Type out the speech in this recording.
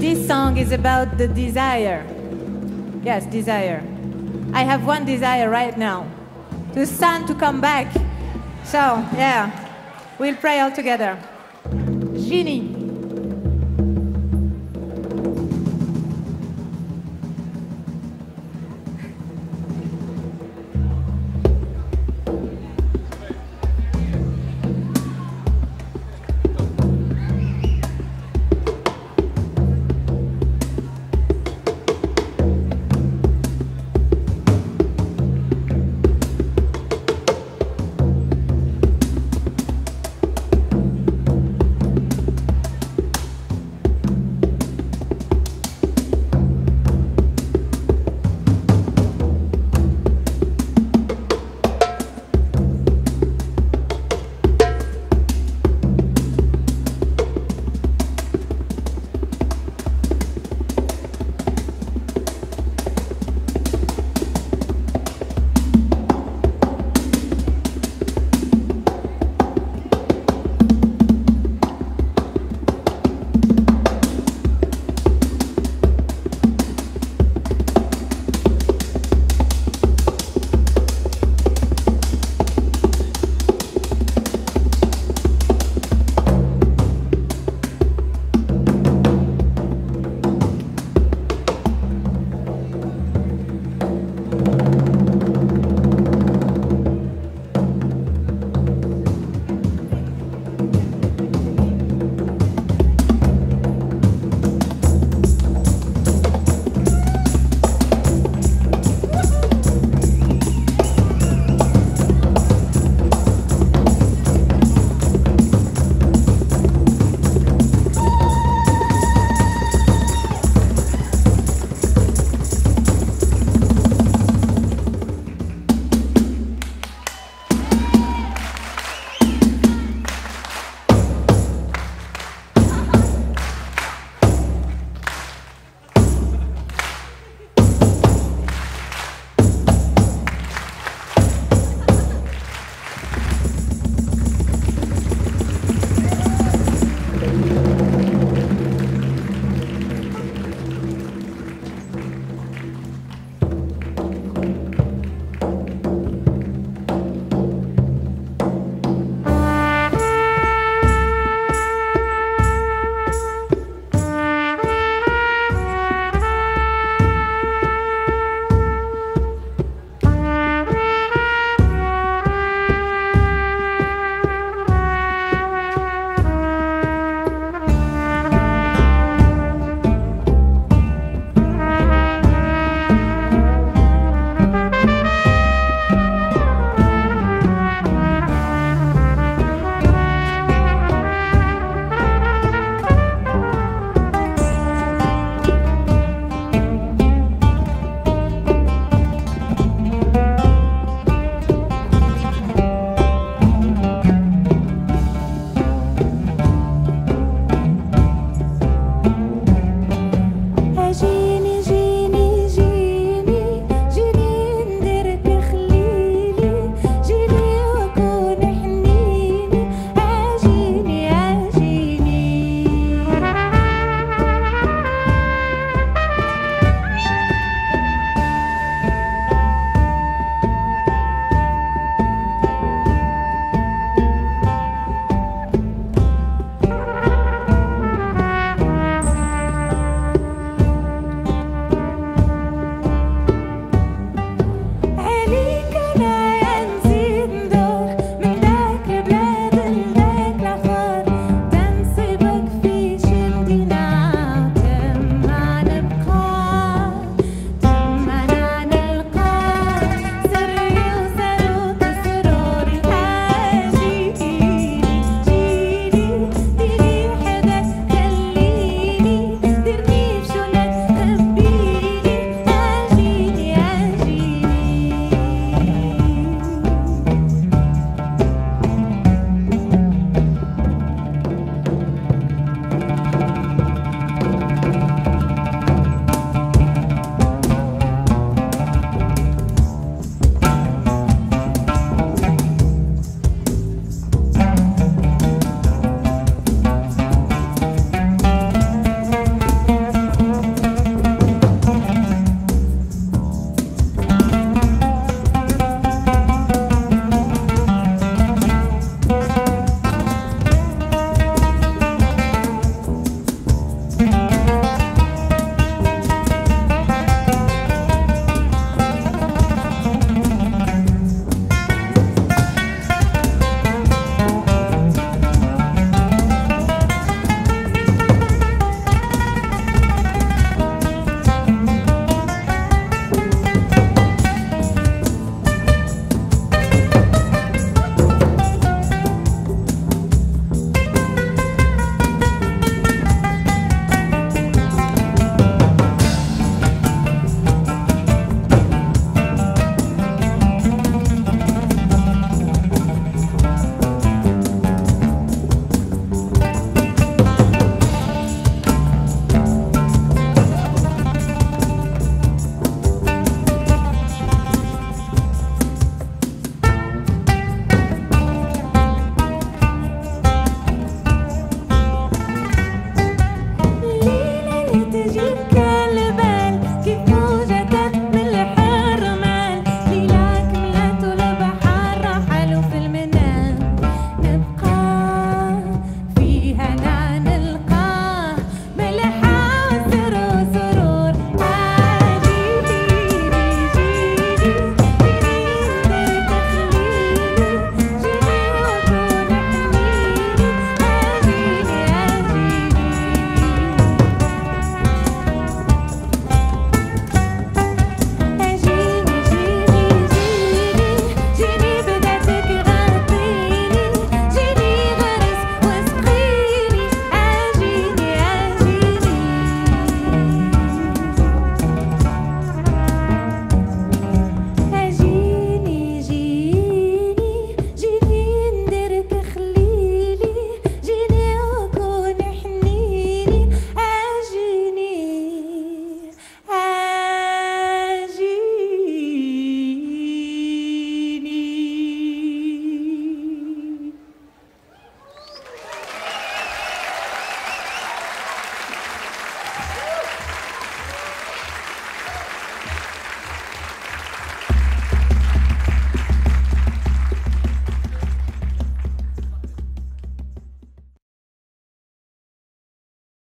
This song is about the desire. Yes, desire. I have one desire right now the sun to come back. So, yeah, we'll pray all together. Jini.